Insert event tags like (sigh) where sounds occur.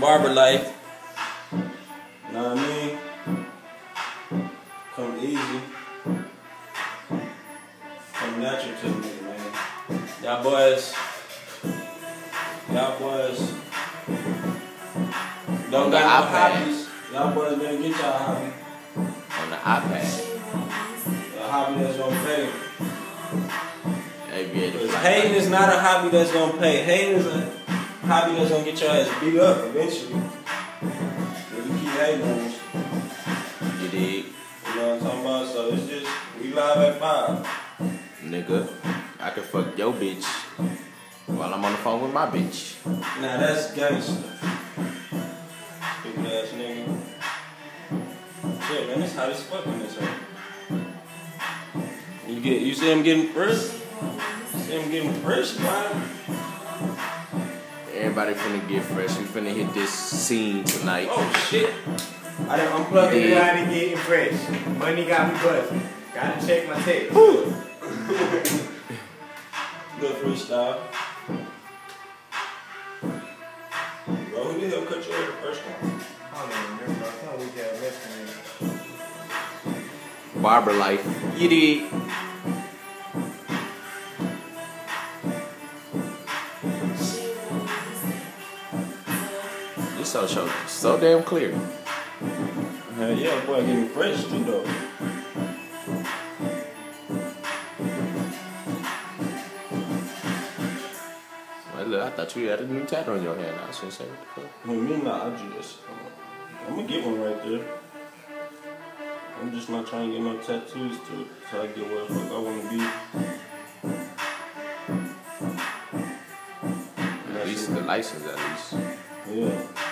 Barber life. Know what I mean? Come easy. Come natural to me, man. Y'all boys. Y'all boys. Don't got no hobbies. Y'all boys better get y'all hobby. on the iPad. A hobby that's gonna pay. They be able to Because fly hating is not a hobby that's gonna pay. Hating is a hobby that's gonna get your ass beat up eventually. If you keep hating on. You dig? You know what I'm talking about? So it's just, we live at five. Nigga, I can fuck your bitch while I'm on the phone with my bitch. Now that's gangster. Stupid ass nigga. Shit, man, it's hot as fuck in this one. You get, you see him getting fresh? See him getting fresh, man? Everybody finna get fresh. We finna hit this scene tonight. Oh shit. I done unplugged it. Everybody getting fresh. Money got me buzzing. Gotta check my text. (laughs) Good freestyle. Bro, who the hell cut your hair the first time? I don't even remember. I thought we got listening. Barber life. You dig? This so show so damn clear. Hell yeah, boy, getting fresh too though. Well, look, I thought you had a new tattoo on your hand. I was gonna say what the fuck. I mean, nah, I just, uh, I'm gonna get one right there. I'm just not trying to get no tattoos to so I get where the fuck I wanna be. At least the license, at least. Yeah.